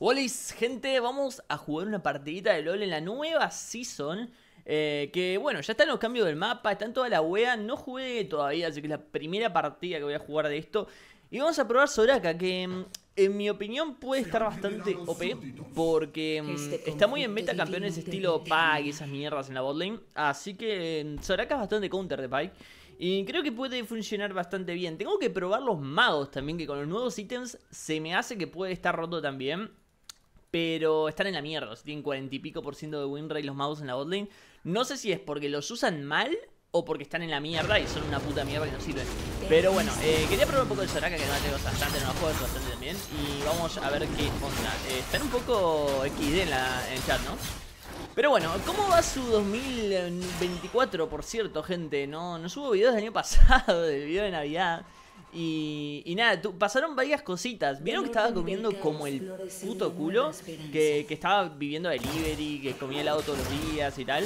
Hola gente, vamos a jugar una partidita de LoL en la nueva season eh, Que bueno, ya están los cambios del mapa, está en toda la wea No jugué todavía, así que es la primera partida que voy a jugar de esto Y vamos a probar Soraka, que mm, en mi opinión puede estar bastante OP Porque mm, está muy en meta campeones estilo Pike y esas mierdas en la botlane Así que mm, Soraka es bastante counter de Pike y creo que puede funcionar bastante bien. Tengo que probar los magos también, que con los nuevos ítems se me hace que puede estar roto también. Pero están en la mierda, tienen 40 y pico por ciento de win rate los magos en la botlane. No sé si es porque los usan mal o porque están en la mierda y son una puta mierda y no sirven. Pero bueno, eh, quería probar un poco el Soraka que no tengo bastante, no lo juego bastante también. Y vamos a ver qué onda. Eh, están un poco XD en, la, el chat, ¿no? Pero bueno, ¿cómo va su 2024, por cierto, gente? No, no subo videos del año pasado, del video de Navidad. Y, nada, pasaron varias cositas. Vieron que estaba comiendo como el puto culo. Que, estaba viviendo delivery, que comía helado todos los días y tal.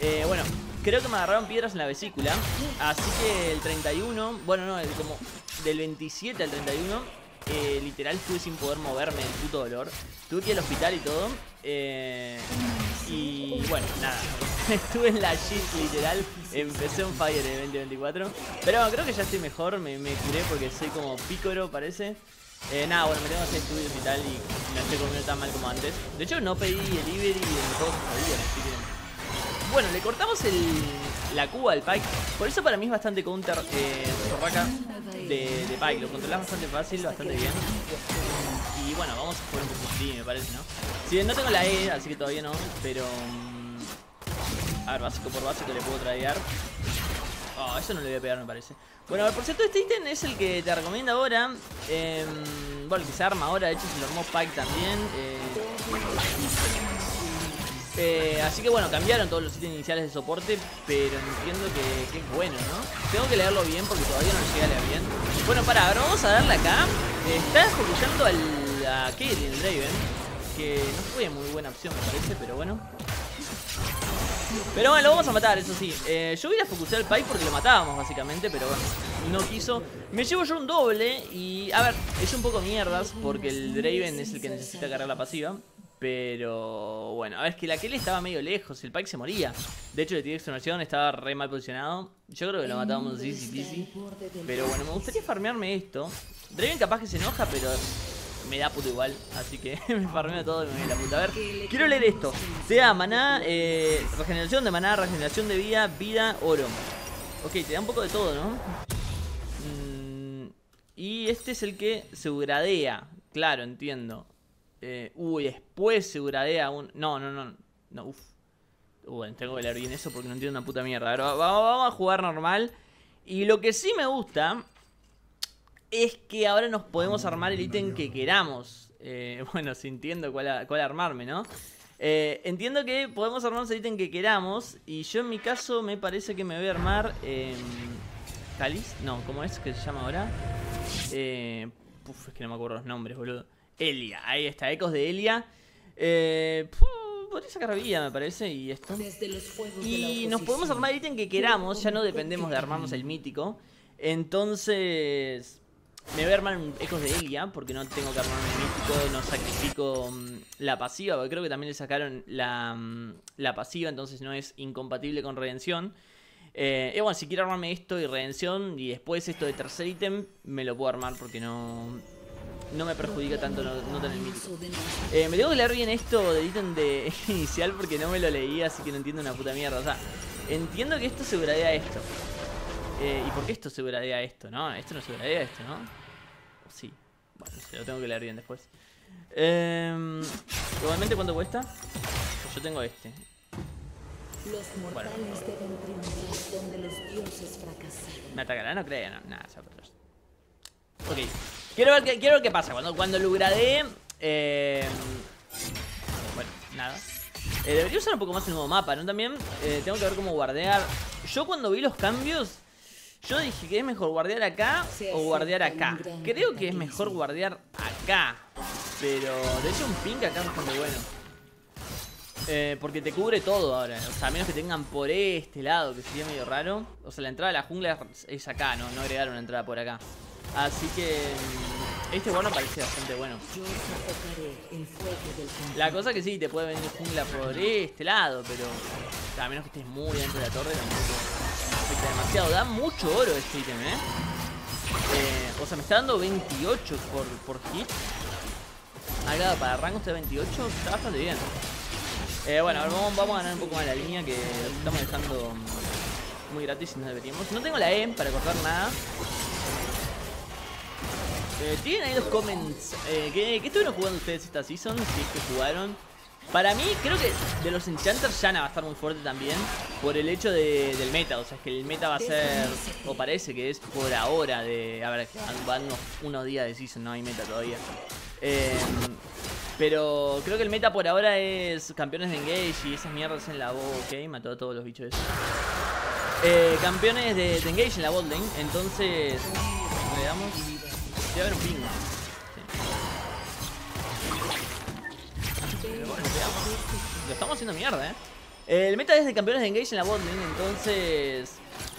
Eh, bueno, creo que me agarraron piedras en la vesícula. Así que el 31, bueno, no, como del 27 al 31, eh, literal estuve sin poder moverme del puto dolor. Tuve que ir al hospital y todo. Eh, y bueno, nada. Estuve en la shit literal. Empecé un fire en 2024. Pero creo que ya estoy mejor. Me, curé porque soy como pícoro, parece. Eh, nada, bueno, me tengo que hacer estudios y tal. Y no estoy comiendo tan mal como antes. De hecho, no pedí delivery en todos los. Así que... Bueno, le cortamos el, la cuba al Pike. Por eso para mí es bastante counter eh, de, de Pike. Lo controlas bastante fácil, bastante bien. Y bueno, vamos a jugar un poco más me parece, ¿no? Si bien no tengo la E, así que todavía no, pero... Mm, a ver, básico por básico le puedo tradear. Oh, eso no le voy a pegar, me parece. Bueno, por cierto, este ítem es el que te recomiendo ahora. Eh, bueno, el que se arma ahora, de hecho se lo armó Pike también. Eh, eh, así que bueno, cambiaron todos los ítems iniciales de soporte, pero entiendo que, es bueno, ¿no? Tengo que leerlo bien porque todavía no llegué a leer bien. Bueno, para, ahora vamos a darle acá. está escuchando al, a el Draven, que no fue muy buena opción me parece, pero bueno. Pero bueno, lo vamos a matar, eso sí. Eh, yo hubiera focusado al Pai porque lo matábamos básicamente, pero bueno, no quiso. Me llevo yo un doble y, a ver, es un poco mierdas porque el Draven es el que necesita cargar la pasiva. Pero bueno, a ver, es que la Kelly estaba medio lejos, el Pike se moría. De hecho, le tiré extronación, estaba re mal posicionado. Yo creo que lo matábamos easy peasy. Pero bueno, me gustaría farmearme esto. Draven capaz que se enoja, pero me da puto igual. Así que me farmeo todo y me la puta. A ver, quiero leer esto. Sea maná, eh, regeneración de maná, regeneración de vida, vida, oro. Ok, te da un poco de todo, ¿no? Mm, y este es el que se gradea. Claro, entiendo. Eh, uy, después se gradea un... No, no, no. No, uff. Bueno, tengo que leer bien eso porque no entiendo una puta mierda. A ver, vamos a jugar normal. Y lo que sí me gusta es que ahora nos podemos armar el ítem que queramos. Eh, bueno, si entiendo cuál, cuál armarme, ¿no? Eh, entiendo que podemos armarnos el ítem que queramos. Y yo en mi caso me parece que me voy a armar... Eh, ¿Calis? No, ¿cómo es que se llama ahora? Eh, uf, es que no me acuerdo los nombres, boludo. Elia, ahí está, ecos de Elia. Eh, podría sacar vida, me parece, y esto. Y nos podemos armar el ítem que queramos, ya no dependemos de armarnos el mítico. Entonces, me voy a armar un Ecos de Elia, porque no tengo que armarme el mítico, no sacrifico mm, la pasiva, porque creo que también le sacaron la, mm, la pasiva, entonces no es incompatible con redención. Eh, y bueno, si quiero armarme esto y redención, y después esto de tercer ítem, me lo puedo armar porque no, no me perjudica tanto no, tener el mítico. Eh, me tengo que leer bien esto del ítem de inicial porque no me lo leí, así que no entiendo una puta mierda. O sea, entiendo que esto se gradea esto. Eh, ¿Y por qué esto se gradea esto, no? Esto no se gradea esto, ¿no? Sí. Bueno, no sé, lo tengo que leer bien después. Eh, igualmente, ¿cuánto cuesta? Pues yo tengo este. Los mortales donde los dioses ¿Me atacará? No creo, no. Nada, ya Ok. Quiero ver qué, quiero qué pasa. Cuando, cuando lo gradee. Eh, bueno, nada. Eh, debería usar un poco más el nuevo mapa, ¿no? También eh, tengo que ver cómo guardear. Yo cuando vi los cambios, yo dije que es mejor guardear acá o guardear acá. Creo que es mejor guardear acá. Pero de hecho un pink acá es bastante bueno. Eh, porque te cubre todo ahora. O sea, a menos que tengan por este lado, que sería medio raro. O sea, la entrada a la jungla es acá, ¿no? No agregaron una entrada por acá. Así que... Este bueno parece bastante bueno. La cosa que sí, te puede venir jungla por este lado, pero a menos que estés muy dentro de la torre, tampoco demasiado. Da mucho oro este ítem, ¿eh? ¿eh? O sea, me está dando 28 por, por hit. Acá para rango está 28, está bastante bien. Eh, bueno, vamos, vamos, a ganar un poco más la línea que estamos dejando muy gratis y no deberíamos. No tengo la E para cortar nada. Eh, Tienen ahí los comments. Eh, ¿qué, estuvieron jugando ustedes esta season? Si es que jugaron. Para mí, creo que de los Enchanters Yana va a estar muy fuerte también. Por el hecho del meta. O sea, es que el meta va a ser. O parece que es por ahora. de A ver, van unos, días de season, no hay meta todavía. Eh, pero creo que el meta por ahora es campeones de engage y esas mierdas en la bot. Ok, mató a todos los bichos esos. Eh, campeones de, engage en la bot lane. Entonces, le damos. Debe haber un ping. Estamos haciendo mierda, eh. El meta es de campeones de engage en la bot lane. Entonces,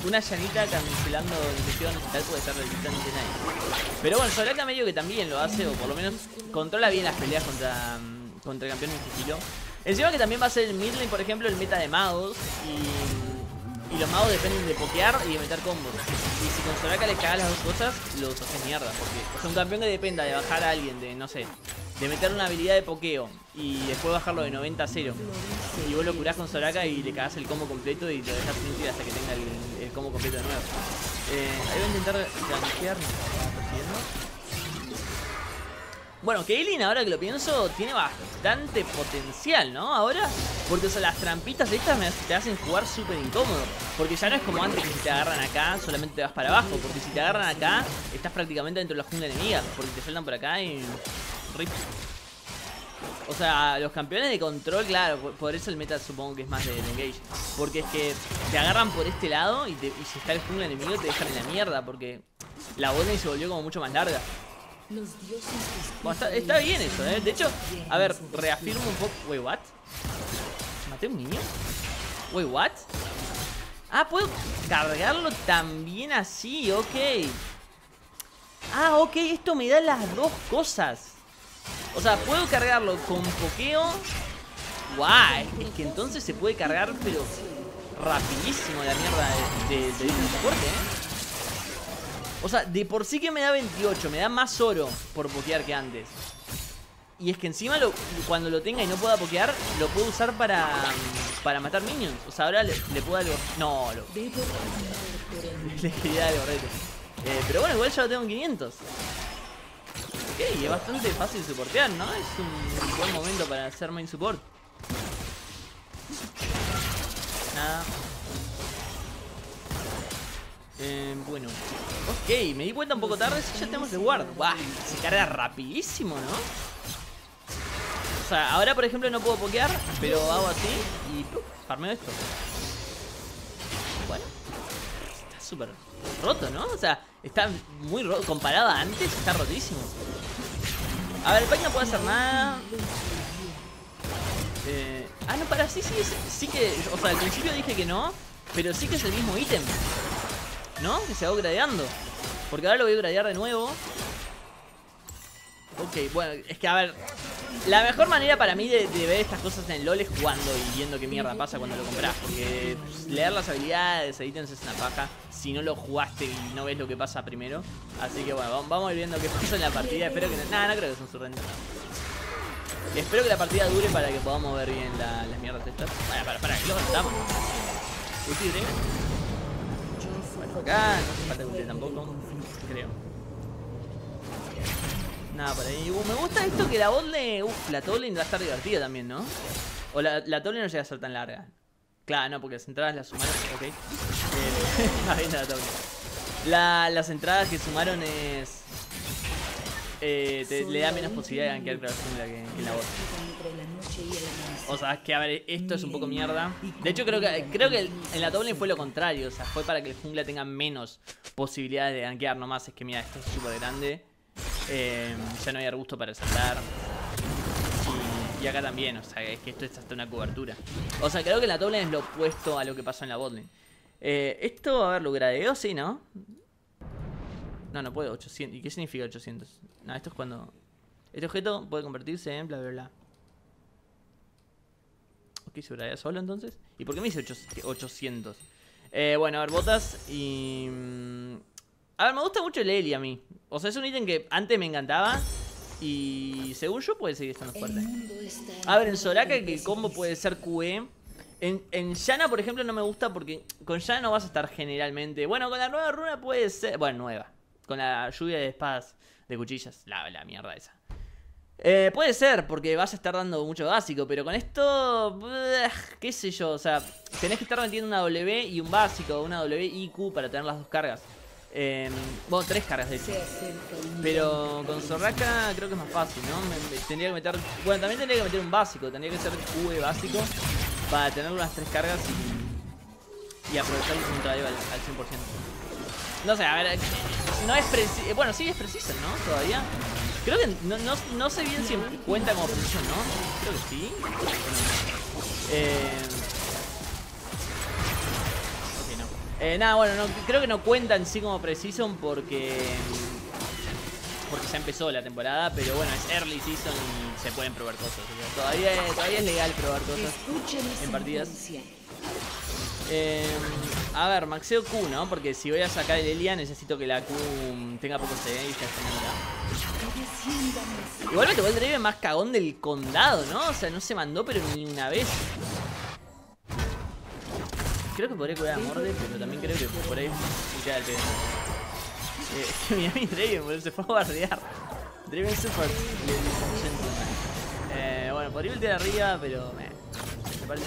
una llanita cancelando infecciones y tal puede ser resistente nice. Pero bueno, Soraka medio que también lo hace, o por lo menos controla bien las peleas contra, mm, contra campeones de sigilo. Encima que también va a ser el midlane, por ejemplo, el meta de magos. Y, y los magos dependen de pokear y de meter combos. Y si con Soraka le cagas las dos cosas, los haces mierda. Porque es un campeón que dependa de bajar a alguien, de no sé, de meter una habilidad de pokeo y después bajarlo de 90 a 0. Y vos lo curás con Soraka y le cagás el combo completo y lo dejas flinchir hasta que tenga el, combo completo de nuevo. Eh, ahí voy a intentar gankear, Bueno, Kaylin, ahora que lo pienso, tiene bastante potencial, ¿no? Ahora, porque o las trampitas estas me, te hacen jugar súper incómodo. Porque ya no es como antes que si te agarran acá, solamente te vas para abajo. Porque si te agarran acá, estás prácticamente dentro de la jungla enemiga. Porque te sueltan por acá y o sea, los campeones de control, claro, por eso el meta supongo que es más de, engage. Porque es que te agarran por este lado y, si está el jungla enemigo te dejan en la mierda. Porque la bola se volvió como mucho más larga. está, bien eso, ¿eh? De hecho, a ver, reafirmo un poco... Wait, what? ¿Maté un niño? Wait, what? Ah, puedo cargarlo también así, ok. Ah, ok, esto me da las dos cosas. O sea, puedo cargarlo con pokeo. Guay, es que entonces se puede cargar, pero rapidísimo la mierda de, de, soporte, ¿eh? O sea, de por sí que me da 28, me da más oro por pokear que antes. Y es que encima cuando lo tenga y no pueda pokear, lo puedo usar para, para matar minions. O sea, ahora le, puedo dar No, lo... Le quería dar eh, pero bueno, igual ya lo tengo en 500 es bastante fácil soportear, ¿no? Es un buen momento para hacer main support. Nada. Eh, bueno. Ok, me di cuenta un poco tarde si ya tenemos de guard. Buah, se carga rapidísimo, ¿no? O sea, ahora por ejemplo no puedo pokear, pero hago así y farmeo esto. Bueno, está súper roto, ¿no? O sea, está muy roto. Comparado a antes, está rotísimo. A ver, el pack no puede hacer nada. Eh, ah, no, para, sí, sí, sí que... O sea, al principio dije que no, pero sí que es el mismo ítem. ¿No? Que se va gradeando. Porque ahora lo voy a gradear de nuevo. Ok, bueno, es que a ver, la mejor manera para mí de, ver estas cosas en LoL es jugando y viendo qué mierda pasa cuando lo compras. Porque pues, leer las habilidades de ítems es una paja si no lo jugaste y no ves lo que pasa primero. Así que bueno, vamos a ir viendo qué pasa en la partida. Espero que... Nada, no creo que sea un surrender. Espero que la partida dure para que podamos ver bien las mierdas estas. Para, para, que lo de Bueno, acá no hace falta ulti tampoco, Nada por ahí. Uh, me gusta esto que la botlane. Uf, la toplane va a estar divertida también, ¿no? O la, la no llega a ser tan larga. Claro, no, porque las entradas las sumaron. Ok. Eh, la, las entradas que sumaron es. Eh, le da menos posibilidad de gankear la que, que la bot. O sea, es que a ver, esto es un poco mierda. De hecho, creo que creo que en la doble fue lo contrario. O sea, fue para que el jungla tenga menos posibilidades de gankear nomás. Es que mira, esto es súper grande. Eh, ya no hay arbusto para saltar. Y, acá también, o sea, es que esto es hasta una cobertura. O sea, creo que la doble es lo opuesto a lo que pasó en la botlane. Eh, esto, a ver, lo gradeó, sí, ¿no? No, no puede 800. ¿Y qué significa 800? No, esto es cuando... Este objeto puede convertirse en bla bla bla. Ok, se ya solo entonces. ¿Y por qué me dice 800? Eh, bueno, a ver, botas y... A ver, me gusta mucho el Eli a mí. O sea, es un ítem que antes me encantaba. Y según yo puede seguir estando fuerte. A ver, en Soraka el combo puede ser QE. En, en Yana, por ejemplo, no me gusta porque con Yana no vas a estar generalmente... Bueno, con la nueva runa puede ser... Bueno, nueva. Con la lluvia de espadas, de cuchillas. La, la mierda esa. Eh, puede ser, porque vas a estar dando mucho básico, pero con esto, qué sé yo, o sea, tenés que estar metiendo una W y un básico, una W y Q para tener las dos cargas. Eh, bueno, tres cargas de hecho. Pero con Soraka creo que es más fácil, ¿no? tendría que meter. Bueno, también tendría que meter un básico, tendría que ser Q básico para tener unas tres cargas y, y aprovechar el punto al, al 100%. No sé, a ver, no es preciso. Bueno, sí es preciso, ¿no? Todavía. Creo que no, no, no sé bien si cuenta como precision, ¿no? Creo que sí. Eh... Eh, nada, bueno, no, creo que no cuenta en sí como precision porque... Porque ya empezó la temporada, pero bueno, es early season y se pueden probar cosas. todavía, todavía es legal probar cosas en partidas. Eh, a ver, maxeo Q, ¿no? Porque si voy a sacar el Elia necesito que la Q tenga poco CD y Igual Igualmente el Draven más cagón del condado, ¿no? O sea, no se mandó pero ni una vez. Creo que podría cuidar a Morde, pero también creo que por ahí ya el eh, Mira mi Draven, se fue a guardiar. Draven super eh, Bueno, podría ultiar arriba, pero me, me parece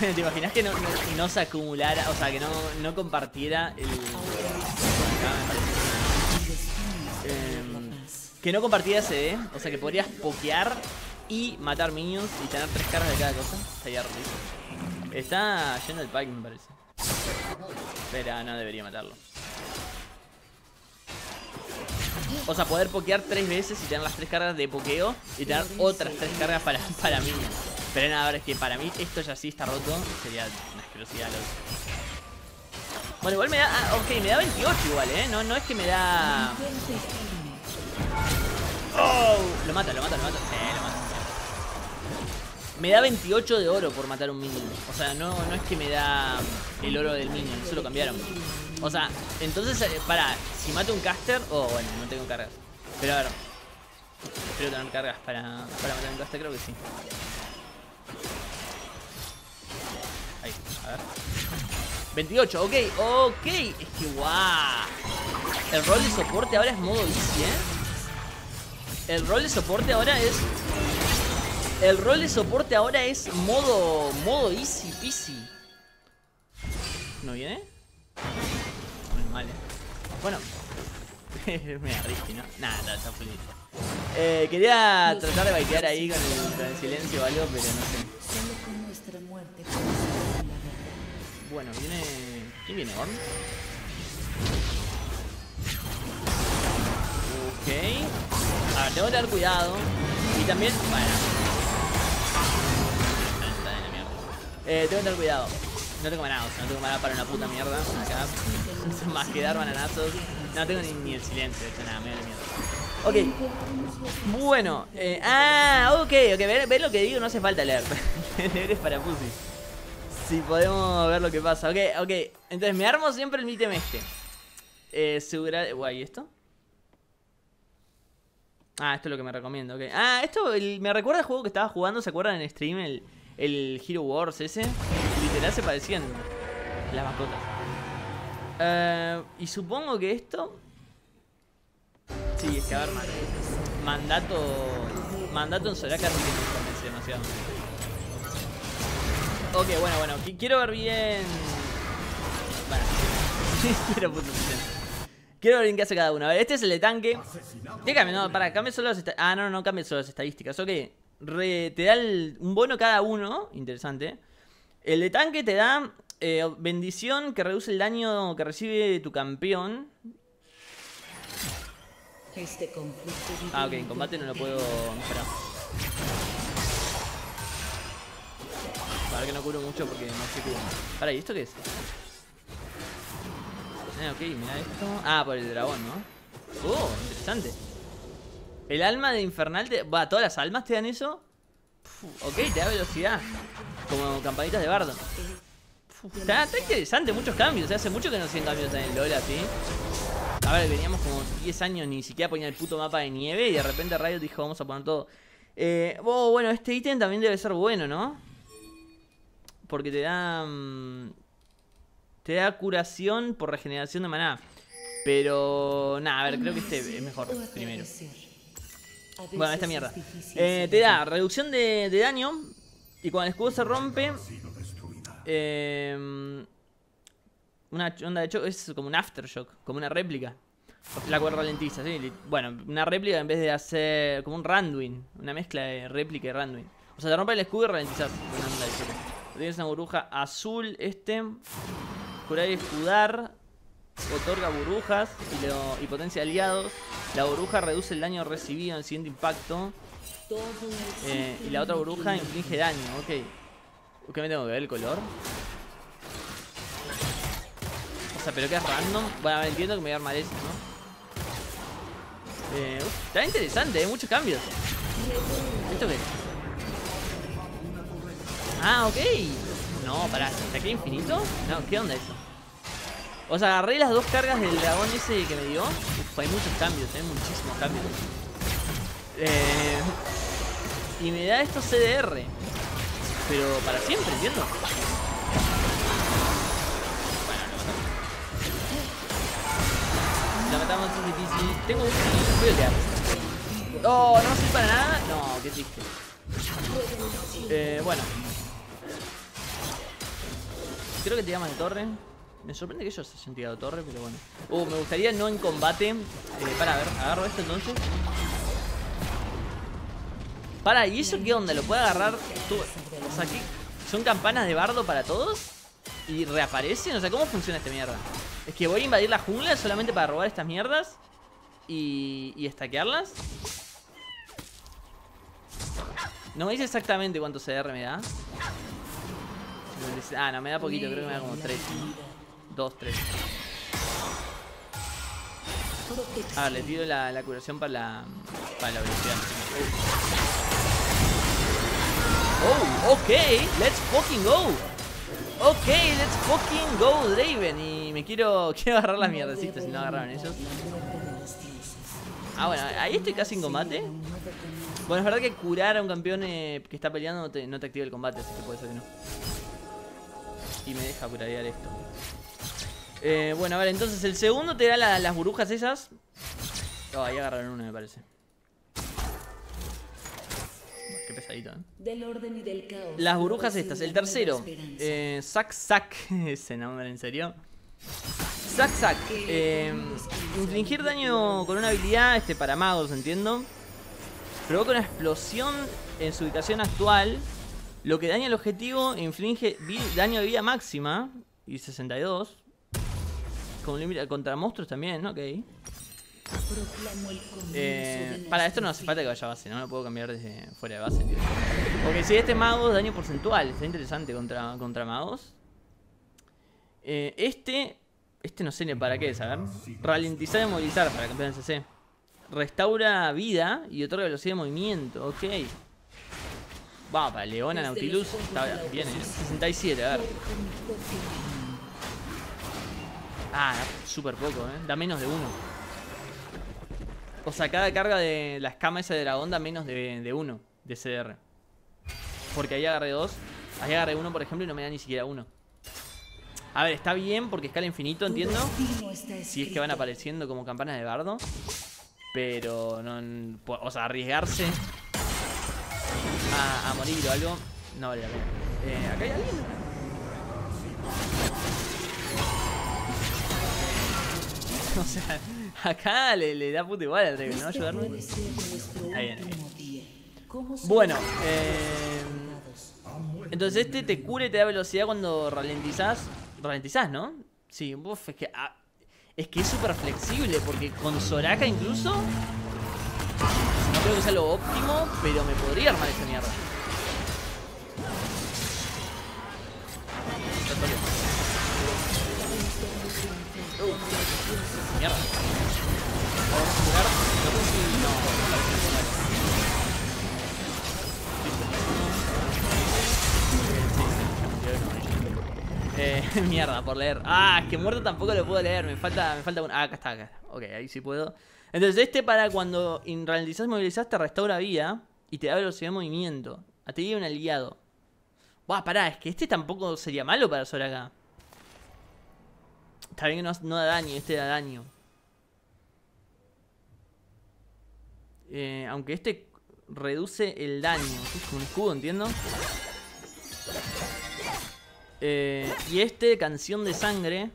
¿Te imaginas que no, se acumulara, o sea, que no, compartiera el... Em, que no compartiera ese, o sea, que podrías pokear y matar minions y tener tres cargas de cada cosa. Estaría rico. Está lleno el pack, me parece. Pero no debería matarlo. O sea, poder pokear tres veces y tener las tres cargas de pokeo y tener otras tres cargas para, para minions. Pero nada, a ver, es que para mí esto ya sí está roto. Sería una asquerosidad. Bueno, igual me da... Ah, ok, me da 28 igual, ¿eh? No, no es que me da... ¡Oh! Lo mata, lo mata, lo mata. Sí, lo mata. Me da 28 de oro por matar un minion. O sea, no, no es que me da el oro del minion. Eso lo cambiaron. O sea, entonces, eh, para, si mato un caster... Oh, bueno, no tengo cargas. Pero a ver. Espero tener cargas para, para matar un caster, creo que sí. Ahí, a ver 28, ok, ok Es que guau El rol de soporte ahora es modo easy, ¿eh? El rol de soporte ahora es El rol de soporte ahora es modo Modo easy peasy ¿No viene? Muy mal, ¿eh? Bueno Me da ¿no? Nada, está, feliz eh, quería tratar de baitear ahí con el, silencio o algo, pero no sé. Bueno, viene... ¿Quién viene? ¿Orn? Ok. A ver, tengo que tener cuidado. Y también... Bueno. Eh, tengo que tener cuidado. No tengo maná, o sea, no tengo maná para una puta mierda. Más que dar bananazos. No tengo ni, el silencio, de hecho, nada, me da mierda. Ok. Bueno. Eh, ah, ok, ok. ¿Ves lo que digo? No hace falta leer. leer es para pussy. Si podemos ver lo que pasa. Ok, ok. Entonces me armo siempre el ítem este. Eh. Guay, ¿esto? Ah, esto es lo que me recomiendo, ok. Ah, esto me recuerda al juego que estaba jugando, ¿se acuerdan en stream? El, el Hero Wars ese. Literal se parecían las mascotas. Eh, y supongo que esto Sí, es que a ver, mandato. Mandato en Soraka sí que me convence demasiado. Ok, bueno, bueno. Quiero ver bien. Quiero ver bien qué hace cada uno. A ver, este es el de tanque. ¿Qué No, para, cambia solo las estadísticas. Ah, no, no, cambia solo las estadísticas. Ok. Te da un bono cada uno. Interesante. El de tanque te da eh, bendición que reduce el daño que recibe tu campeón. Este ah, ok, en combate no lo puedo mejorar. Para que no curo mucho porque no sé cómo. Para, ¿y esto qué es? Eh, ok, mira esto. Ah, por el dragón, ¿no? Oh, interesante. El alma de infernal te... Va, ¿todas las almas te dan eso? ok, te da velocidad. Como campanitas de bardo. está, interesante, muchos cambios. hace mucho que no hacen cambios en el LoL así. A ver, veníamos como 10 años ni siquiera ponía el puto mapa de nieve y de repente Riot dijo vamos a poner todo. Eh, oh, bueno, este ítem también debe ser bueno, ¿no? Porque te da... Mm, te da curación por regeneración de maná. Pero... Nada, a ver, creo que este es mejor primero. Bueno, esta mierda. Eh, te da reducción de, daño. Y cuando el escudo se rompe. Eh, una onda de choque. Es como un aftershock. Como una réplica. La cual ralentiza, ¿sí? Bueno, una réplica en vez de hacer. Como un Randuin. Una mezcla de réplica y Randuin. O sea, te rompe el escudo y ralentizas. Tienes una burbuja azul. Este. Curar y escudar otorga burbujas y, potencia aliados. La burbuja reduce el daño recibido en el siguiente impacto. Eh, y la otra burbuja inflige daño, ok. ¿Qué me tengo que ver el color? O sea, pero que es random. Bueno, entiendo que me voy a armar esto, ¿no? Eh, está interesante, hay muchos cambios. ¿Esto qué? Ah, ok. No, para, ¿hasta aquí infinito? No, ¿qué onda eso? O sea, agarré las dos cargas del dragón ese que me dio. Hay muchos cambios, hay muchísimos cambios. Eh, y me da esto CDR. Pero para siempre, entiendo. Bueno, no. La matamos es difícil. Tengo un voy a. Oh, no sirve para nada. No, qué triste. Eh, bueno. Creo que te llaman torre. Me sorprende que ellos se hayan tirado torre, pero bueno. Uh, me gustaría no en combate. Eh, para, a ver, agarro esto entonces. Para, ¿y eso qué onda? ¿Lo puede agarrar tú? O sea, ¿qué? ¿son campanas de bardo para todos? ¿Y reaparecen? O sea, ¿cómo funciona esta mierda? ¿Es que voy a invadir la jungla solamente para robar estas mierdas? ¿Y, y estaquearlas? No me dice exactamente cuánto CR me da. Ah, no, me da poquito, creo que me da como 3. 2, 3. Ah, le tiro la, la curación para la, para la velocidad. Oh, ok, let's fucking go. Ok, let's fucking go, Draven. Y me quiero, quiero agarrar las mierdecitas si no agarraron ellos. Ah, bueno, ahí estoy casi en combate. Bueno, es verdad que curar a un campeón eh, que está peleando no te, no te activa el combate, así que puede ser que no. Y me deja curarear esto. Eh, bueno, a ver, entonces el segundo te da las burbujas esas. Oh, ahí agarraron una, me parece. Qué pesadito, ¿eh? Las burbujas estas. El tercero. Eh, Sac Sac. Ese nombre, en serio. Sac Sac. Eh, infligir daño con una habilidad este, para magos, entiendo. Provoca una explosión en su ubicación actual. Lo que daña el objetivo inflige daño de vida máxima. Y 62 contra monstruos también, ¿no? Ok. Eh, para esto no hace falta que vaya a base, ¿no? Lo puedo cambiar desde fuera de base. Ok, si este mago daño porcentual. Está interesante contra, contra magos. Eh, este... Este no sé ni para qué, ¿saber? Ralentizar y movilizar para campeones CC. Restaura vida y otorga velocidad de movimiento. Ok. Va, para Leona Nautilus está bien, 67, a ver. Ah, súper poco, ¿eh? Da menos de uno. O sea, cada carga de la escama esa de dragón da menos de, uno de CDR. Porque ahí agarré dos. Ahí agarré uno, por ejemplo, y no me da ni siquiera uno. A ver, está bien porque escala infinito, entiendo. Si es que van apareciendo como campanas de bardo. Pero no... O sea, arriesgarse a, morir o algo no vale la pena. Eh, ¿Acá hay alguien? O sea, acá le, da puta igual al Draven, ¿no? Ayudarme. Ahí viene. Bueno, eh, entonces este te cura y te da velocidad cuando ralentizás. Ralentizás, ¿no? Sí, uf, es que ah, es que es súper flexible porque con Soraka incluso no creo que sea lo óptimo, pero me podría armar esa mierda. Mierda. A jugar. Eh, mierda, por leer. Ah, es que muerto tampoco lo puedo leer. Me falta, me falta un. Ah, acá está, acá. Ok, ahí sí puedo. Entonces, este para cuando ralentizás, movilizás, te restaura vida y te da velocidad de movimiento. A ti un aliado. Buah, pará, es que este tampoco sería malo para acá. Está bien que no, da daño, este da daño. Eh, aunque este reduce el daño. Es un escudo, entiendo. Eh, y este, canción de sangre.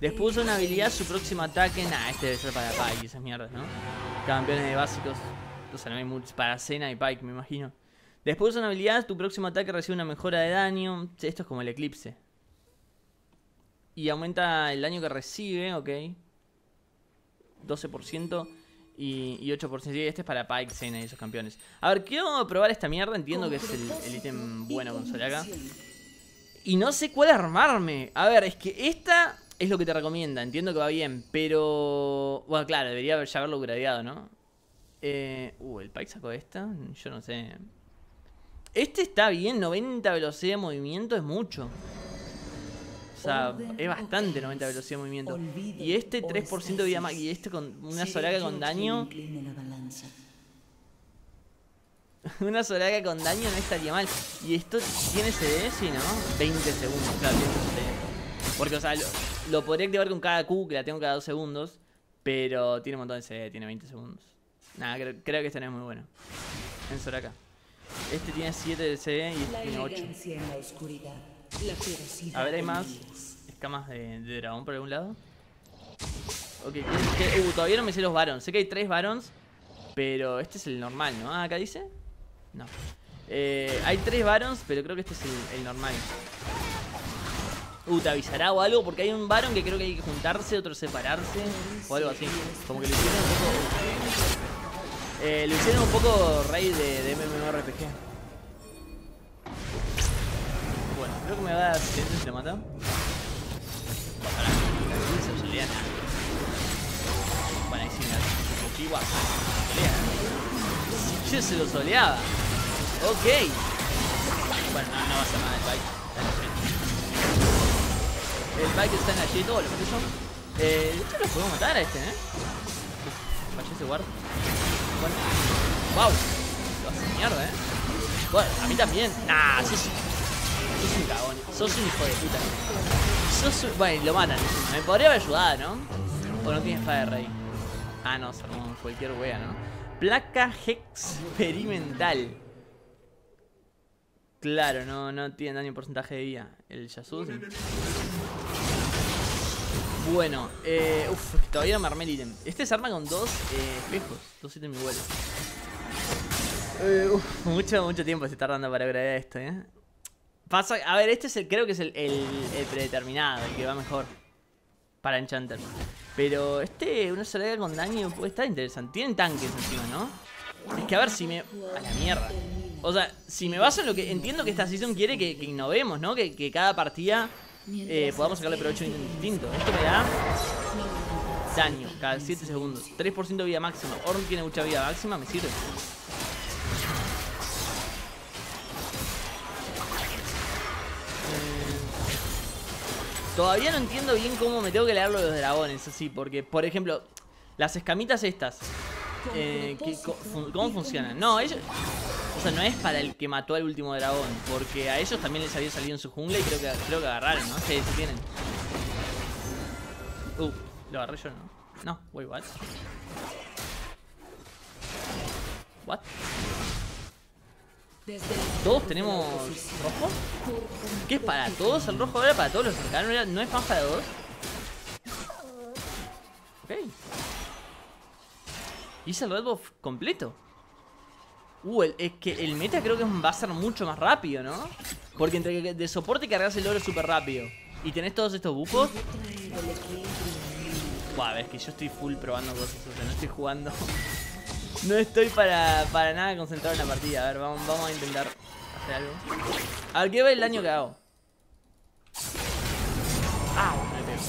Después de una habilidad, su próximo ataque. Nah, este debe ser para Pike, esas mierdas, ¿no? Campeones de básicos. O sea, no hay muchos. Para Cena y Pike, me imagino. Después de una habilidad, tu próximo ataque recibe una mejora de daño. Esto es como el eclipse. Y aumenta el daño que recibe, ok. 12% y, y 8%. Sí, este es para Pike, Cena y esos campeones. A ver, quiero probar esta mierda. Entiendo que es el ítem bueno con Soraka. Y no sé cuál armarme. A ver, es que esta es lo que te recomienda. Entiendo que va bien, pero... Bueno, claro, debería ya haberlo gradeado, ¿no? Eh... Uh, ¿el Pike sacó esta? Yo no sé. Este está bien, 90 velocidad de movimiento es mucho. O sea, es bastante 90 velocidad de movimiento. Y este 3% de vida más. Y este con una Soraka con daño. una Soraka con daño no estaría mal. Y esto tiene CD, sí, ¿no? 20 segundos, claro, Porque, o sea, lo, podría activar con cada Q, que la tengo cada 2 segundos. Pero tiene un montón de CD, tiene 20 segundos. Nada, creo, creo que este no es muy bueno. En Soraka. Este tiene 7 de CD y este tiene 8. A ver, hay más escamas de, dragón por algún lado. Ok, ¿qué, uh, todavía no me sé los barons. Sé que hay 3 barons, pero este es el normal, ¿no? Ah, acá dice. No. Eh, hay 3 barons, pero creo que este es el, normal. Uh, te avisará o algo, porque hay un baron que creo que hay que juntarse, otro separarse, o algo así. Como que lo hicieron un poco. Eh, lo hicieron un poco rey de, de MMORPG. Creo que me va a dar si lo. Ojalá. Se solía nada. Bueno, ahí sí me. Solea. Yo se lo soleaba. Ok. Bueno, no, no va a ser nada el bike. El bike está en la todo lo que eso. Eh, de hecho lo podemos matar a este, ¿eh? Fallé ese guard. Bueno. Wow. Lo hace mierda, ¿eh? Bueno, a mí también. Nah, sí, sí. Sos un cagón. Sos un hijo de puta. Sos Bueno, lo matan. Me podría haber ayudado, ¿no? O no tiene espada de rey. Ah, no, se armó cualquier wea, ¿no? Placa experimental. Claro, no, no tiene daño en porcentaje de vida. El Yasuo Bueno, eh, uff, todavía no armé el ítem. Este se arma con dos eh, espejos, dos ítems iguales. Eh, uf, mucho, mucho tiempo se está tardando para agregar esto, eh. Pasa, a ver, este es el, creo que es el, predeterminado, el que va mejor para Enchanter. Pero este, una salida con daño puede estar interesante. Tienen tanques encima, ¿no? Es que a ver si me... A la mierda. O sea, si me baso en lo que... Entiendo que esta season quiere que, innovemos, ¿no? Que, cada partida eh, podamos sacarle provecho distinto. Esto me da daño cada 7 segundos. 3% de vida máxima. Orn tiene mucha vida máxima, me sirve. Todavía no entiendo bien cómo me tengo que leer lo de los dragones, así, porque, por ejemplo, las escamitas estas, eh, ¿cómo funcionan? No, ellos... O sea, no es para el que mató al último dragón, porque a ellos también les había salido en su jungla y creo que, creo que agarraron, ¿no? Sí, sí tienen. Uh, lo agarré yo, ¿no? No, wait, what? What? ¿Todos tenemos rojo? ¿Qué es para todos? ¿El rojo era para todos los cercanos? ¿No es más para dos? Ok. Hice el red buff completo. Uh, es que el meta creo que va a ser mucho más rápido, ¿no? Porque entre de soporte cargas el oro súper rápido y tenés todos estos buffos. Buah, es que yo estoy full probando cosas, o sea, no estoy jugando No estoy para, para nada concentrado en la partida. A ver, vamos, vamos a intentar hacer algo. A ver, ¿qué va el daño que hago? ¡Ah! Me pego.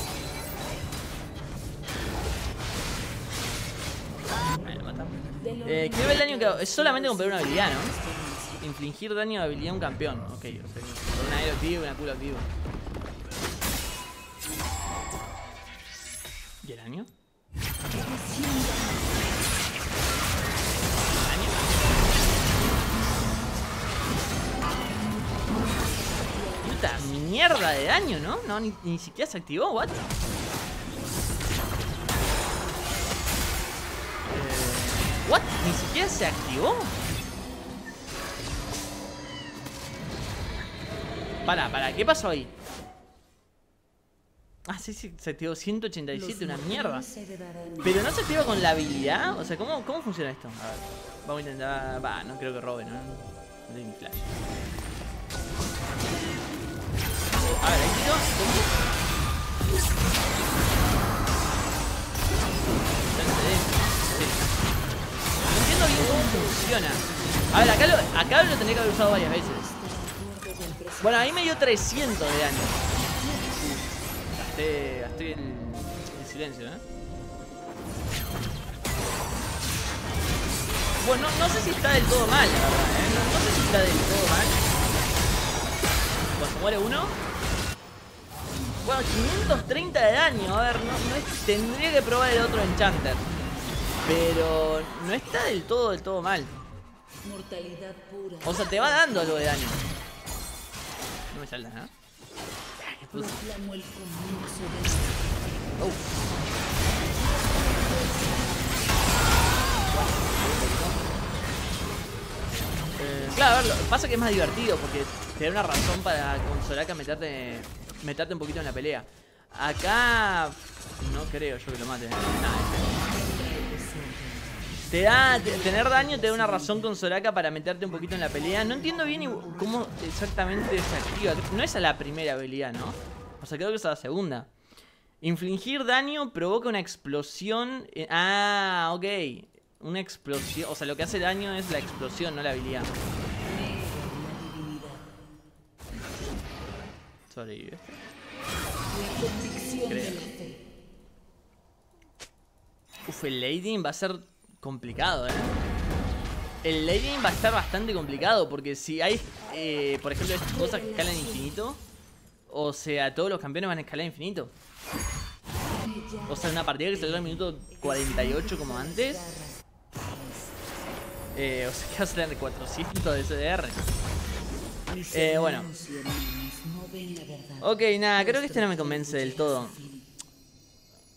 Ahí lo matamos. Eh, ¿Qué va el daño que hago? Es solamente con pegar una habilidad, ¿no? Infligir daño de habilidad a un campeón. Ok, o sea, con un aero activo y una cura activa. ¿Y el daño? Mierda de daño, ¿no? No, ni, ni siquiera se activó, what? ¿What? ¿Ni siquiera se activó? Para, para, ¿qué pasó ahí? Ah, sí, sí, se activó 187, una mierda. Pero no se activa con la habilidad. O sea, ¿cómo, cómo funciona esto? A ver, vamos a intentar. Va, no creo que robe, ¿no? No tengo flash. A ver, ahí tiro. ¿Cómo? bien cómo funciona. A ver, acá lo, acá lo tendría que haber usado varias veces. Bueno, ahí me dio 300 de daño. Gasté, gasté el, silencio, ¿eh? Bueno, no, sé si está del todo mal, la verdad, ¿eh? No, sé si está del todo mal. Se muere uno. Bueno, 530 de daño. A ver, no, no es, tendría que probar el otro Enchanter. Pero no está del todo, del todo mal. Mortalidad pura. O sea, te va dando algo de daño. No me salta, oh. Claro, a ver, pasa que es más divertido porque te da una razón para con Soraka meterte, meterte un poquito en la pelea. Acá no creo yo que lo mate. Te da, tener daño te da una razón con Soraka para meterte un poquito en la pelea. No entiendo bien cómo exactamente se activa. No es a la primera habilidad, ¿no? O sea, creo que es a la segunda. Infligir daño provoca una explosión. Ah, ok. Una explosión. O sea, lo que hace daño es la explosión, no la habilidad. Sorry. Creo. Uf, el Lading va a ser complicado, ¿eh? El laning va a estar bastante complicado porque si hay, eh, por ejemplo, estas cosas que escalan infinito, o sea, todos los campeones van a escalar infinito. O sea, una partida que salió al minuto 48 como antes. Eh, o sea, que va a salir de 400 de CDR. Eh, bueno. Ok, nada, creo que este no me convence del todo.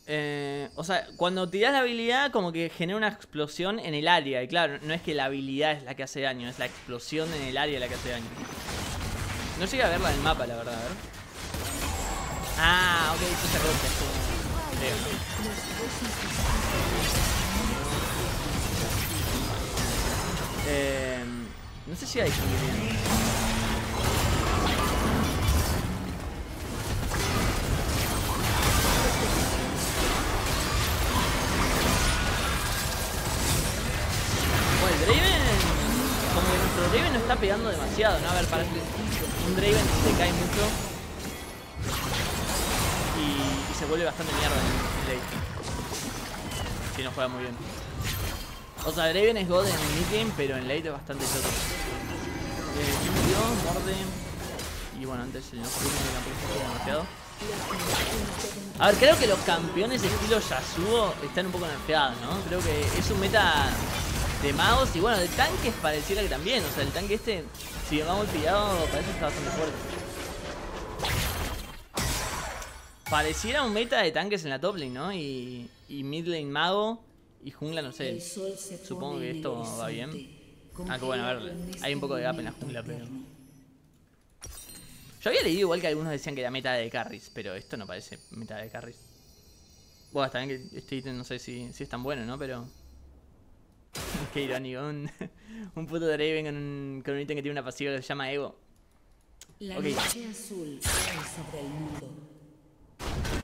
Eh, o sea, cuando tiras la habilidad, como que genera una explosión en el área. Y claro, no es que la habilidad es la que hace daño, es la explosión en el área la que hace daño. No llegué a verla en el mapa, la verdad, a ver. Ah, ok, esto se roca, Eh, no sé si hay bien. Draven no está pegando demasiado, ¿no? A ver, para que un Draven se cae mucho y, se vuelve bastante mierda en el late. Si no juega muy bien. O sea, Draven es God en mid game, pero en late es bastante choto. Eh, murió, morde. Y bueno, antes el no fue demasiado. A ver, creo que los campeones estilo Yasuo están un poco nerfeados, ¿no? Creo que es un meta de magos y bueno, de tanques pareciera que también. O sea, el tanque este, si va muy pillado, parece que está bastante fuerte. Pareciera un meta de tanques en la top lane, ¿no? Y, y mid lane mago y jungla, no sé. Supongo que esto va bien. Ah, que bueno, a ver, hay un poco de gap en la jungla, pero... Yo había leído igual que algunos decían que era meta de carries, pero esto no parece meta de carries. Bueno, está bien que este ítem no sé si, si es tan bueno, ¿no? Pero... Qué irónico, un, un puto Draven con un, con un ítem que tiene una pasiva que se llama Ego. La okay. azul sobre el mundo.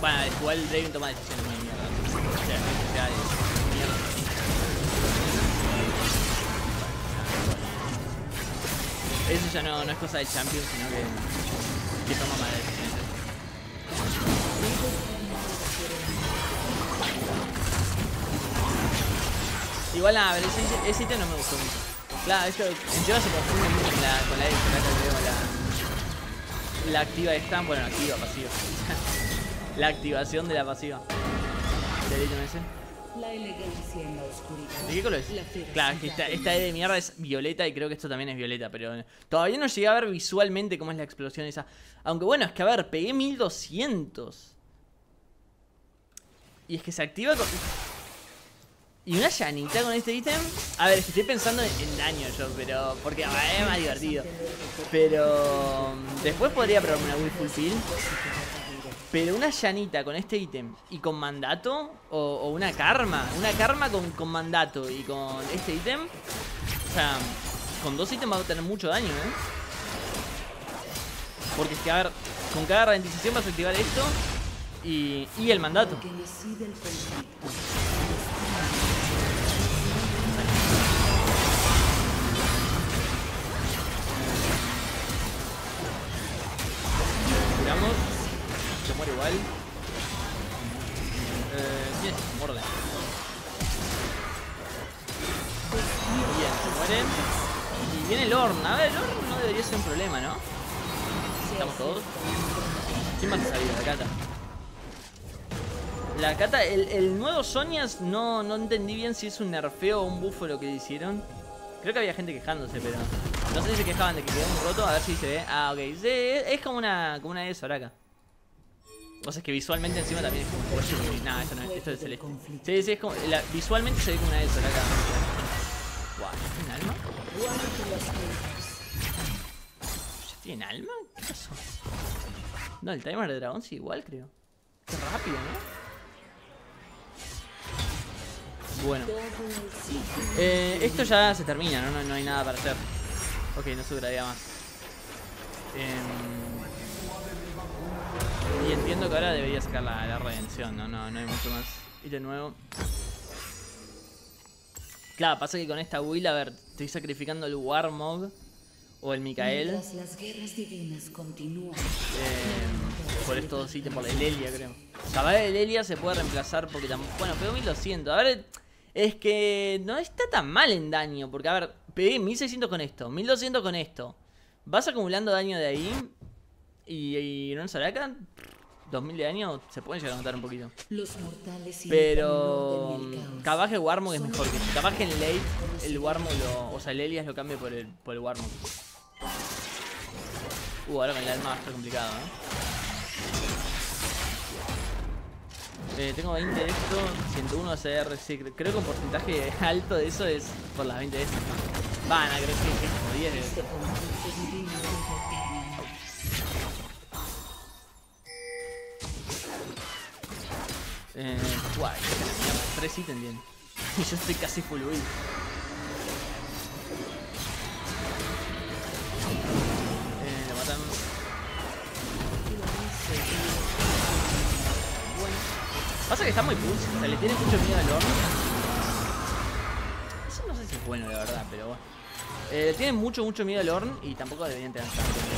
Bueno, igual Draven toma decisiones muy mierda. O sea, o sea, es mierda. Eso ya no, no es cosa del champion, sino que, que toma malas decisiones. Igual nada, ver, ese, ese no me gustó mucho. Claro, esto encima se confunde mucho con la, con la, con la, la activa esta, bueno, activa, pasiva. la activación de la pasiva. Ítem ese. La elegancia en la oscuridad. ¿De qué color es? Claro, que esta, esta E de mierda es violeta y creo que esto también es violeta, pero todavía no llegué a ver visualmente cómo es la explosión esa. Aunque bueno, es que a ver, pegué 1200. Y es que se activa con... Y una llanita con este ítem. A ver, estoy pensando en, daño yo, pero. Porque es más divertido. Pero. Después podría probarme una Will Full pero una llanita con este ítem y con mandato, o, una karma, una karma con, mandato y con este ítem, o sea, con dos ítems va a tener mucho daño, ¿eh? Porque es que, a ver, con cada ralentización vas a activar esto y, y el mandato. Muere igual. Eh, bien, muerde. Bien, se mueren. Y viene el Orn. A ver, el Orn no debería ser un problema, ¿no? Estamos todos. ¿Quién más ha salido? La Cata. La Cata, el, el nuevo Sonias no, no entendí bien si es un nerfeo o un buffo lo que hicieron. Creo que había gente quejándose, pero no sé si se quejaban de que quedó un roto. A ver si se ve. Ah, ok. Sí, es como una, como una de Soraka. O sea, que visualmente encima también es como... Nada, esto no es, esto es celeste. Visualmente se ve como una de esas acá. Guau, ¿tiene alma? ¿Tiene alma? ¿Qué pasó? No, el timer de dragón sí igual, creo. Qué rápido, ¿no? Bueno. Eh, esto ya se termina, ¿no? ¿no? No hay nada para hacer. Ok, no se más. Eh... Y entiendo que ahora debería sacar la, redención, ¿no? ¿no? No hay mucho más. Y de nuevo. Claro, pasa que con esta will, a ver, estoy sacrificando el Warmog o el Mikael. las guerras divinas continúan. Eh, por estos ítems, por el Elia, creo. Capaz el Elia se puede reemplazar porque tampoco. Bueno, pegó 1200. A ver, es que no está tan mal en daño. Porque, a ver, pegué 1600 con esto, 1200 con esto. Vas acumulando daño de ahí y, y en un Soraka, 2000 de daño se pueden llegar a notar un poquito. Pero capaz que Warmog es mejor que Capaz que en late el Warmog lo. O sea, el Elias lo cambie por el, por el Warmog. Uh, ahora con el alma va a estar complicado, ¿eh? eh tengo 20 de esto, 101 CR, sí, creo que un porcentaje alto de eso es por las 20 de esto. Van a creer que es 10 de Eh, guay, tres ítems bien. Y yo estoy casi full build. Eh, lo matan. Bueno. Pasa que está muy pulse, o sea, le tiene mucho miedo al horno. Eso no sé si es bueno, la verdad, pero bueno. Eh, tiene mucho, mucho miedo al horn y tampoco deberían tener tanto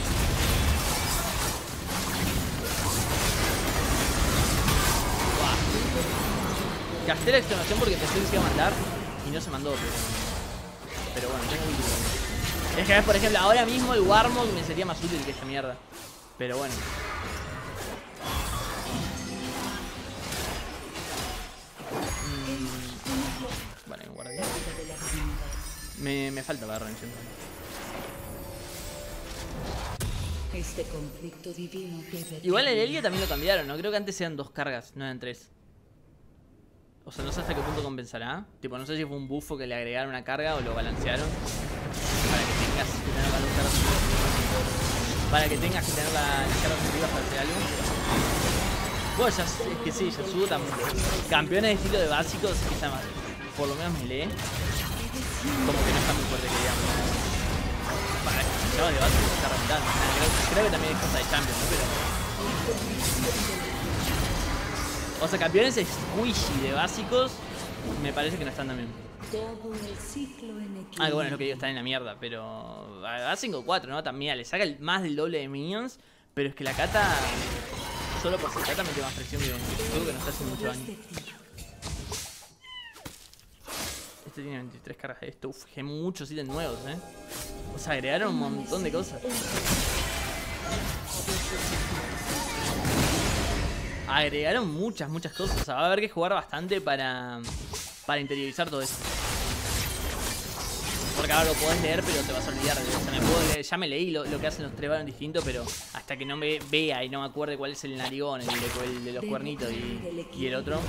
Gasté la exclamación porque pensé que se iba a mandar y no se mandó, pero, pero bueno, tengo útil. Es que, por ejemplo, ahora mismo el Warmog me sería más útil que esta mierda. Pero bueno. Mm. Vale, me guardé. Me, me falta la rendición. Este conflicto divino Igual el Elia también lo cambiaron, ¿no? Creo que antes eran dos cargas, no eran tres. O sea, no sé hasta qué punto compensará. Tipo, no sé si fue un bufo que le agregaron una carga o lo balancearon. Para que tengas que tener las Para que tengas que tener las cargas para hacer algo. Bueno, ya, es que sí, ya subo también. Campeones de estilo de básicos, que está más, por lo menos me lee. Como que no está muy fuerte que digamos. Para que se llama de básicos está reventando. Creo, creo, que también hay cosas de Champions, ¿no? Pero o sea, campeones squishy de básicos me parece que no están también. Ah, bueno, es lo que digo, están en la mierda, pero... A 5-4, ¿no? También le saca más del doble de minions, pero es que la Kata... Solo por ser Kata mete más presión que, que que no está haciendo mucho daño. Este tiene 23 cargas de esto. Uf, hay muchos ítems nuevos, eh. O sea, agregaron un montón de cosas. Agregaron muchas, muchas cosas. O sea, va a haber que jugar bastante para, para interiorizar todo esto. Porque ahora lo podés leer, pero te vas a olvidar. O sea, me puedo leer- ya me leí lo, lo que hacen los tres varones distintos, pero hasta que no me vea y no me acuerde cuál es el narigón, el, de- el de los cuernitos y, y el otro.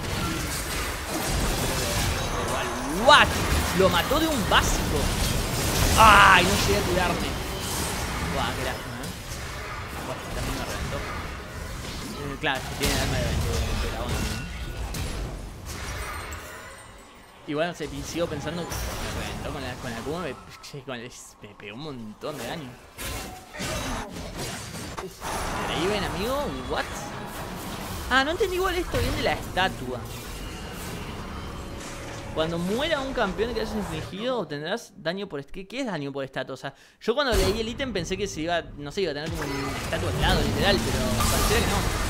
¿What? Lo mató de un básico. ¡Ay! No llegué a curarme. Buah, qué lástima, ¿eh? Buah, claro, tiene alma de, de, de dragón, ¿no? Igual no sé, sigo pensando. Me reventó con la, con la me, me pegó un montón de daño. Draven, amigo, what? Ah, no entendí igual esto bien de la estatua. Cuando muera un campeón que hayas infligido, obtendrás daño por... ¿Qué, ¿Qué es daño por estatua? O sea, yo cuando leí el ítem pensé que se iba... No sé, iba a tener como una estatua al lado, literal, pero pareciera que no.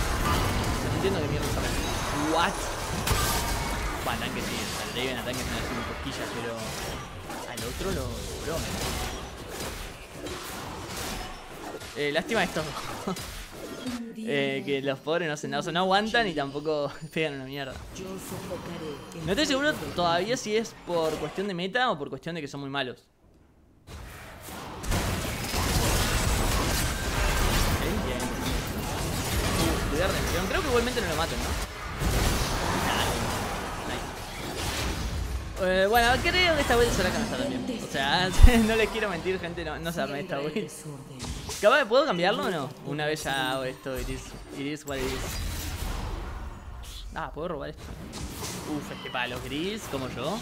Entiendo qué mierda What? Tanque sí, el Draven a tanque es una cosquillas, pero... Al otro lo logró. Eh, lástima esto. eh, que los pobres no hacen nada, o sea, no aguantan y tampoco pegan una mierda. No estoy seguro todavía si es por cuestión de meta o por cuestión de que son muy malos. Reacción. Creo que igualmente no lo mato, ¿no? Eh, bueno, creo que esta build será cansada también. O sea, no les quiero mentir, gente, no, no se arme esta build. Capaz, ¿Puedo cambiarlo o no? Una vez ya hago esto, it is, it is what it. Ah, ¿puedo robar esto? Uf, es que para los gris, como yo,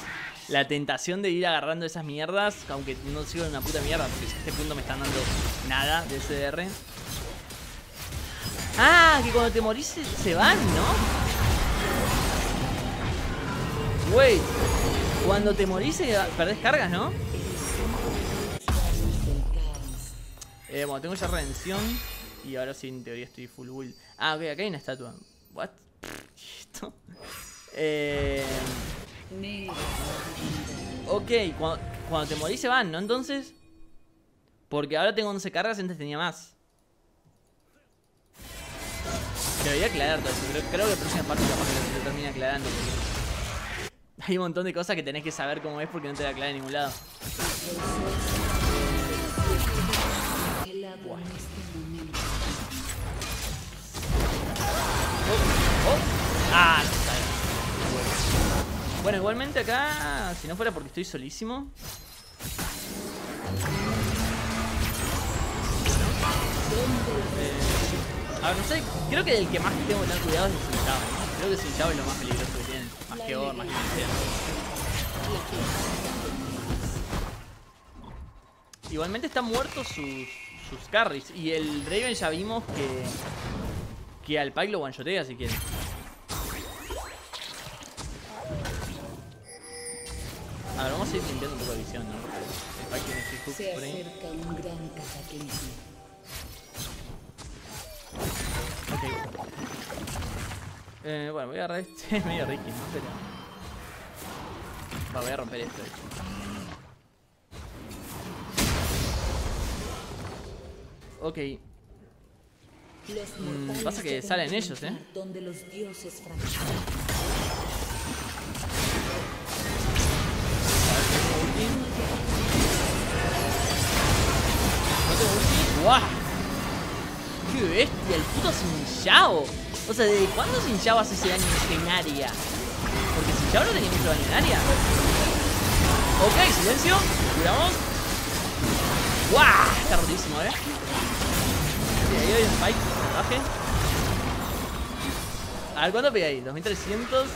la tentación de ir agarrando esas mierdas, aunque no sirven una puta mierda, porque a este punto me están dando nada de SDR. Ah, que cuando te morís se, van, ¿no? Wait, cuando te morís se- perdés cargas, ¿no? Eh, bueno, tengo ya redención. Y ahora sí, en teoría estoy full build. Ah, ok, acá hay una estatua. What? ¿Esto? Eh, ok, cuando, cuando te morís se van, ¿no? Entonces. Porque ahora tengo 11 cargas, antes tenía más. Debería aclarar todo esto. Creo, creo que la próxima parte capaz que lo, termina aclarando. Hay un montón de cosas que tenés que saber cómo es porque no te la aclara en ningún lado. El. Oh, oh. Ah, no. Bueno, igualmente acá, si no fuera porque estoy solísimo. Eh, a ver, no sé, creo que el que más tengo que tener cuidado es el Sinchao, ¿no? Creo que el Sinchao es lo más peligroso que tienen. Más que Or, más que sea. Igualmente están muertos sus, sus carries. Y el Raven ya vimos que. Que al Pike lo one-shotea si quieren. A ver, vamos a ir limpiando un poco de visión, ¿no? El Pike tiene free hook por ahí. Ok. Eh, bueno, voy a agarrar este. Es medio Ricky, ¿no? Pero. Va, voy a romper esto. de hecho. Ok. Mm, pasa que salen ellos, ¿eh? Donde los dioses. ¿No tengo ulti? ¡Guau! ¡Qué bestia! El puto Sinchao. O sea, ¿desde cuándo Sinchao hace ese daño en área? Porque Sinchao no tenía mucho daño en área. Ok, silencio. Curamos. ¡Guau! Está rotísimo, ¿eh? Sí, ahí hay un spike. Baje. A ver, ¿cuánto pega ahí? 2300.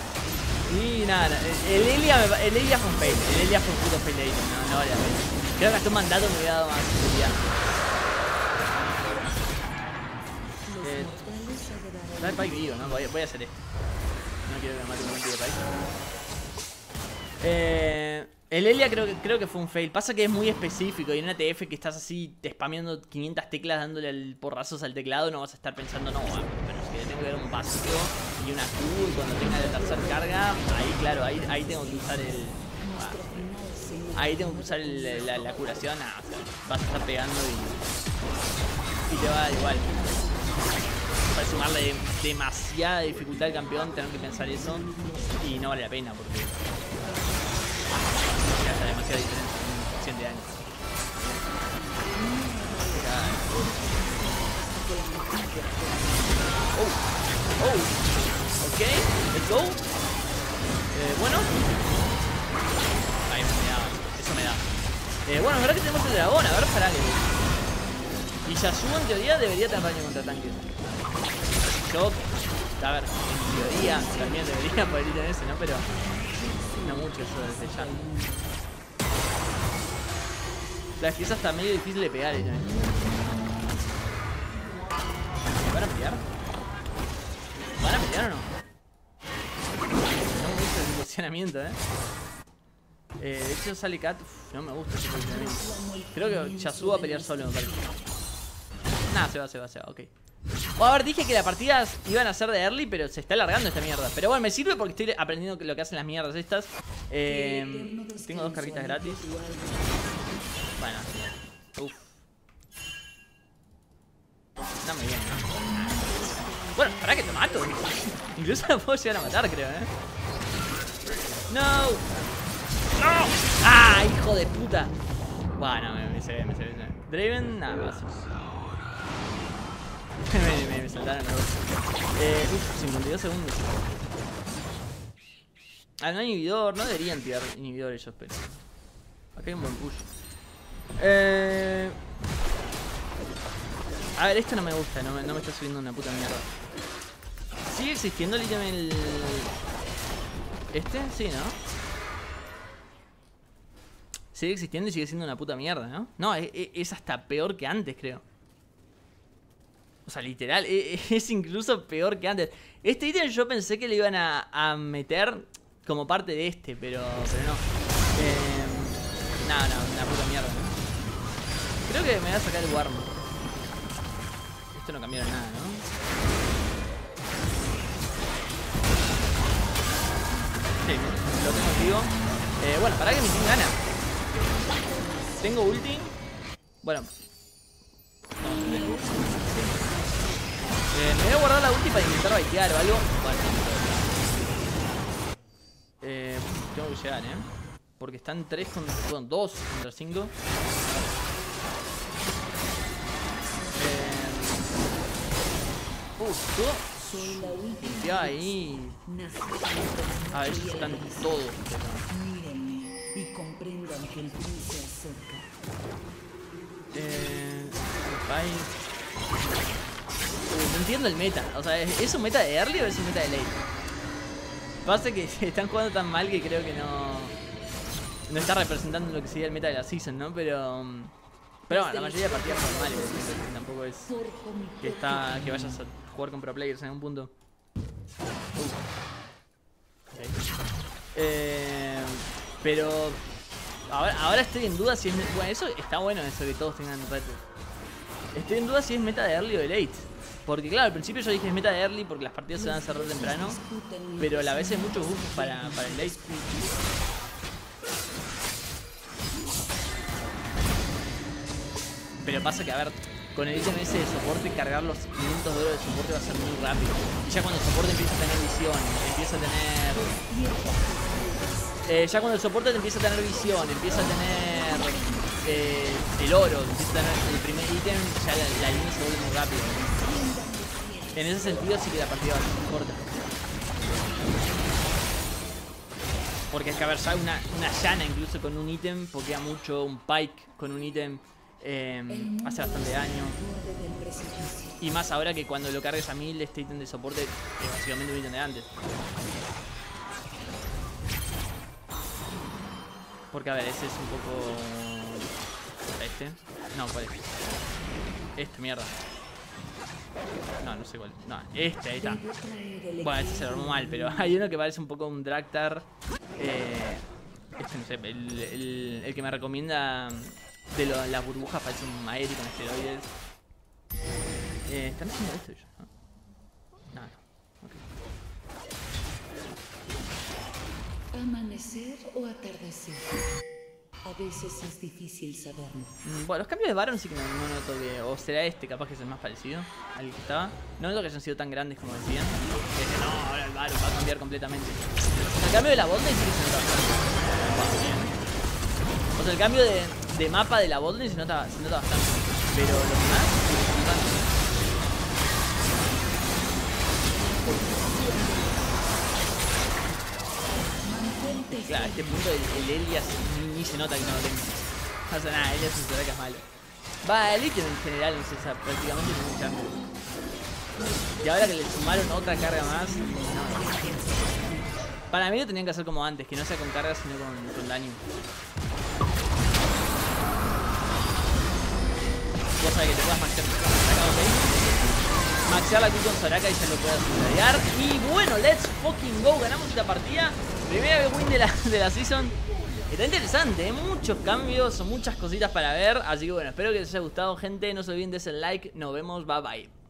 Y nada, el Elia, me el Elia fue un fail. El Elia fue un puto fail ahí. No, no vale la pena. Creo que hasta un mandato me hubiera dado más seguridad. Está el Pike vivo, ¿no? Voy a, hacer esto. No quiero que me mate un ulti de Pike. Eh, el Elia creo que, creo que fue un fail. Pasa que es muy específico y en una TF que estás así te spameando 500 teclas dándole el porrazos al teclado, no vas a estar pensando, no, bueno, pero es que le tengo que dar un básico y una Q y cuando tenga la tercera carga, ahí claro, ahí, ahí tengo que usar el... Ah, ahí tengo que usar el- la, la curación. Sea, vas a estar pegando y, y te va igual. Para sumarle demasiada dificultad al campeón, tener que pensar eso y no vale la pena porque ya está demasiada diferencia en cuestión de años. Oh, oh, ok, let's go. Eh, bueno, ahí me da, eso me da. Eh, bueno, es verdad que tenemos el dragón, a ver, para que. Y Yasuo en teoría debería tener daño contra tanques. Yo, a ver, en teoría también debería poder ir en ese, ¿no? Pero no mucho eso desde ya. La que es hasta medio difícil de pegar, ¿eh? ¿Me van a pelear? ¿Van a pelear o no? No me gusta el posicionamiento, ¿eh? Eh, de hecho sale Kat, Uf, no me gusta ese posicionamiento. Creo que Yasuo va a pelear solo, me parece. Nah, se va, se va, se va, ok. Bueno, a ver, dije que las partidas iban a ser de early, pero se está alargando esta mierda. Pero bueno, me sirve porque estoy aprendiendo lo que hacen las mierdas estas. Eh, tengo dos carguitas gratis. Bueno, uff. No me. Bueno, para que te mato. Incluso la puedo llegar a matar, creo, ¿eh? ¡No! ¡No! ¡Ah, hijo de puta! Bueno, me, se ve, me se. Draven, nada más. me, me, me saltaron los. Eh, uf, 52 segundos. Ah, no hay inhibidor, no deberían tirar inhibidor ellos, pero. Acá hay un buen push. Eh... A ver, esto no me gusta, no me, no me está subiendo una puta mierda. ¿Sigue existiendo el el... ¿Este? Sí, ¿no? Sigue existiendo y sigue siendo una puta mierda, ¿no? No, es, es hasta peor que antes, creo. O sea, literal, e- es, incluso peor que antes. Este ítem yo pensé que le iban a, meter como parte de este, pero, pero no. Eh, no, no, una puta mierda. Creo que me voy a sacar el Warm. Esto no cambiaron nada, ¿no? Sí, lo tengo vivo. Eh, bueno, para que mi team gana. Tengo ulti. Bueno. No. Eh, me voy a guardar la ulti para intentar baitear o algo. Bueno. Eh, tengo que llegar, ¿eh? Porque están 3 con, con 2 contra 5. Eh. Limpiá ahí. A ver, para están todos. Mírenme y comprendan que el fin se acerca. Eh, bye. Uh, no entiendo el meta. O sea, ¿es, un meta de early o es un meta de late? Pasa que están jugando tan mal que creo que no. No está representando lo que sería el meta de la season, ¿no? Pero. um, Pero bueno, la mayoría de partidas son mal. Tampoco es que está que vayas a jugar con pro players en un punto. Uh. Eh, pero ahora, ahora estoy en duda si es bueno, eso está bueno eso que todos tengan retos. Estoy en duda si es meta de early o de late. Porque claro, al principio yo dije es meta de early porque las partidas se van a cerrar temprano. Pero a la vez hay muchos buffos para, para el late. Pero pasa que, a ver, con el ítem ese de soporte, cargar los 500 de oro de soporte va a ser muy rápido. Ya cuando el soporte empieza a tener visión, empieza a tener... Eh, ya cuando el soporte te empieza a tener visión, empieza a tener eh, el oro, empieza a tener el primer ítem, ya la, la línea se vuelve muy rápido. En ese sentido sí que la partida muy corta. Porque es que ya una, una llana incluso con un ítem pokea mucho, un pike con un ítem eh, hace bastante daño. Y más ahora que cuando lo cargues a 1000 este ítem de soporte es básicamente un ítem de antes. Porque a ver, ese es un poco... ¿Este? No, ¿cuál es? Este, mierda. No, no sé cuál. No, este, ahí está. El Bueno, este se lo armó mal, pero hay uno que parece un poco un Draktar. Eh, este no sé, el, el- el que me recomienda de las burbujas parece un Aeri con esteroides. Eh, ¿Están haciendo esto ellos? No, no. no. Ok. Amanecer o atardecer. A veces es difícil saberlo. Mm, Bueno, los cambios de Baron sí que no, no noto que. O será este, capaz que es el más parecido al que estaba. No noto que hayan sido tan grandes como decían. No, ahora el Baron va a cambiar completamente. El cambio de la botlane sí que se nota bastante. O sea, el cambio de, de mapa de la botlane se nota, se nota bastante. Pero los demás. Claro, a este punto el, el Elias se nota que no lo tenga. No pasa nada, Elias se sabe que es malo. Va, el ítem en general no sabe, prácticamente ningún cambio. Y ahora que le sumaron otra carga más, no. Para mí lo tenían que hacer como antes, que no sea con carga sino con, con daño. Cosa de que te puedas maxear con Soraka. Maxearla aquí con Soraka y ya lo puedas rodear. Y bueno, let's fucking go, ganamos esta partida. Primera win de la, de la season. Está interesante, ¿eh? muchos cambios, muchas cositas para ver. Así que bueno, espero que les haya gustado, gente. No se olviden de ese like. Nos vemos, bye bye.